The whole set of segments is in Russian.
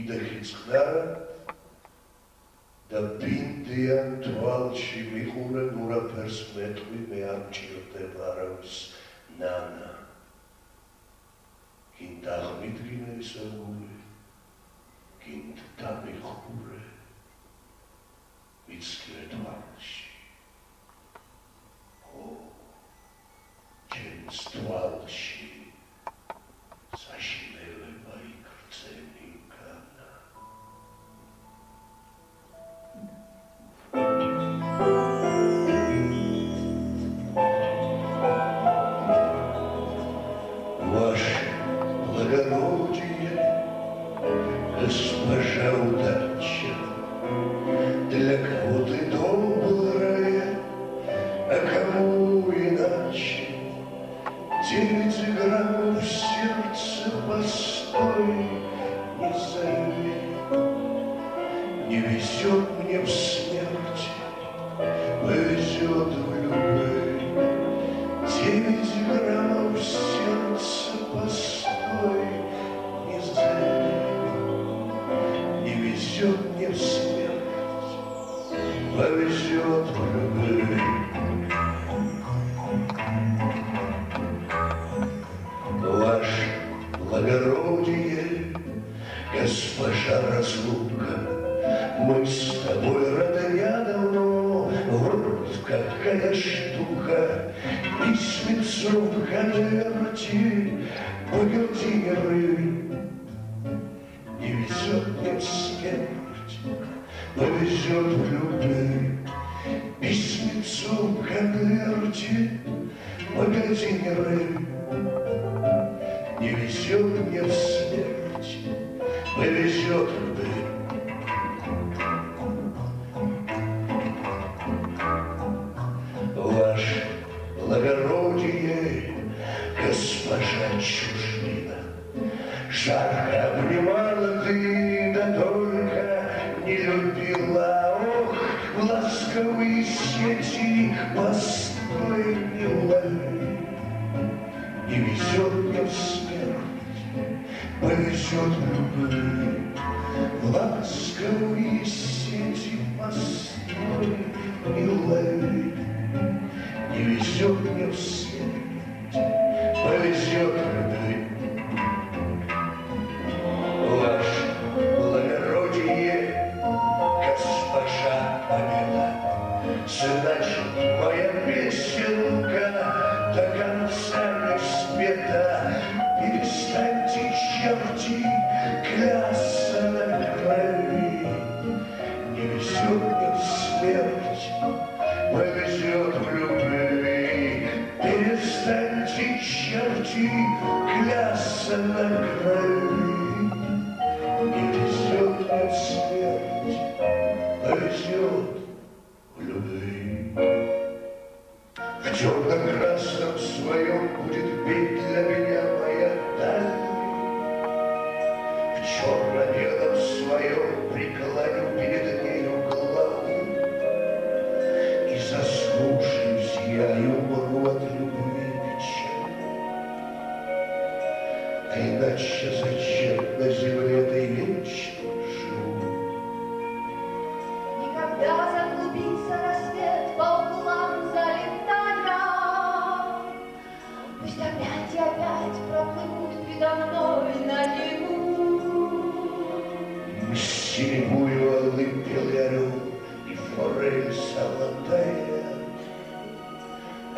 კიდეც ხდა და ბინდიან თვალში მიყურებ ორაფერს მეტყვი მე არ ჭირდება არავის ნანა. გინ დაღმიდგინე ისებული გინ დამიხურე მიცხრე თვალში. ო ჩემს თვალში. Благородие, госпожа удача, для кого ты добрая, а кому иначе? Девять граммов сердца постой не займи, не везет мне в повезет любви. Ваше благородие, госпожа разлука, мы с тобой родня давно, вот какая штука, письмецо в конверте, богатиры. Не везет мне смерть, повезет в любви, письмецо в конверте, богатиры. Не везет мне в смерть, повезет в любви. Ваше благородие, госпожа чужбина, Жарко обнимала ты, да только ласковые сети постой не лови. Не везет мне в смерть, повезет любви. Ласковые сети постой не лови. Не везет мне в смерть, повезет любви. Значит, моя песенка до конца не спета. Перестаньте, черти, клясться на крови. Не везет мне смерть, повезет в любви. Перестаньте, черти, клясться на крови. И от любви и печали. А иначе зачем на земле этой вечно живу? Никогда заглубится рассвет по углам залетая. Пусть опять и опять проплывут передо мной наяву. Синевую олымпил я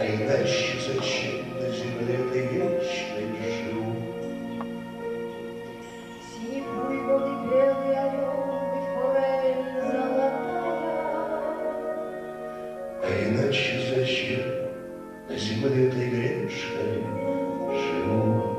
А иначе зачем на земле ты вечной жил? Синий буйвол воды белый орел, и форель золотая. А иначе зачем на земле ты грешной жил?